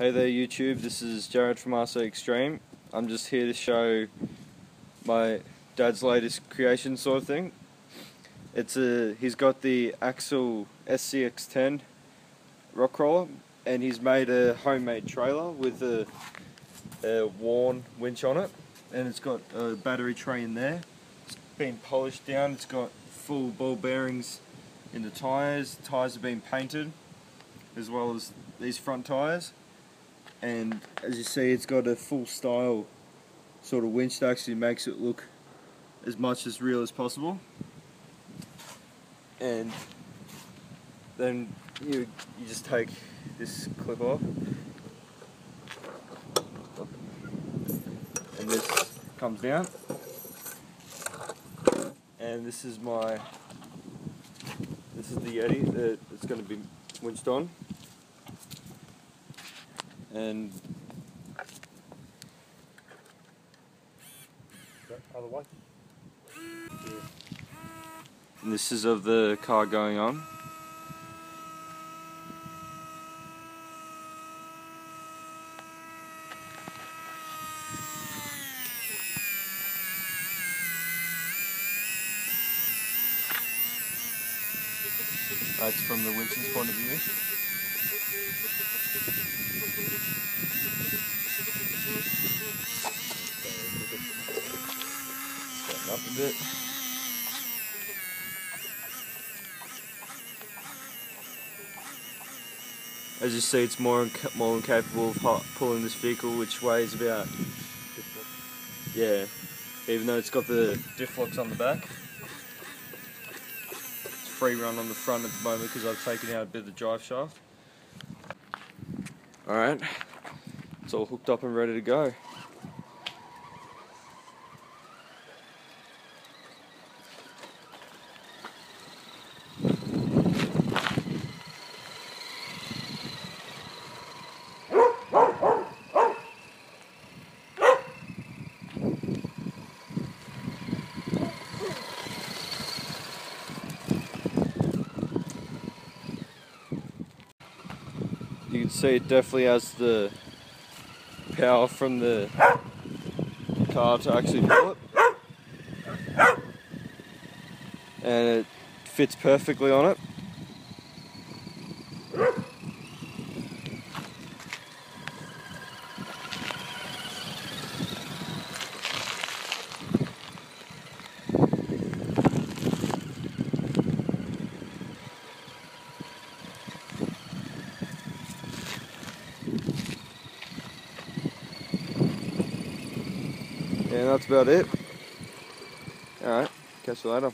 Hey there YouTube, this is Jared from RC Extreme. I'm just here to show my dad's latest creation sort of thing. It's a he's got the Axial SCX10 rock crawler and he's made a homemade trailer with a, a Warn winch on it and it's got a battery tray in there. It's been polished down, it's got full ball bearings in the tyres, tyres have been painted as well as these front tyres and as you see it's got a full style sort of winch that actually makes it look as much as real as possible. And then you you just take this clip off. And this comes down. And this is my this is the Yeti that it's going to be winched on and Other way. And this is of the car going on. That's from the winch's point of view. Bit. As you see, it's more more than capable of pulling this vehicle, which weighs about yeah. Even though it's got the diff locks on the back, it's free run on the front at the moment because I've taken out a bit of the drive shaft. All right, it's all hooked up and ready to go. You can see it definitely has the power from the car to actually pull it. And it fits perfectly on it. Yeah, that's about it. Alright, catch you later.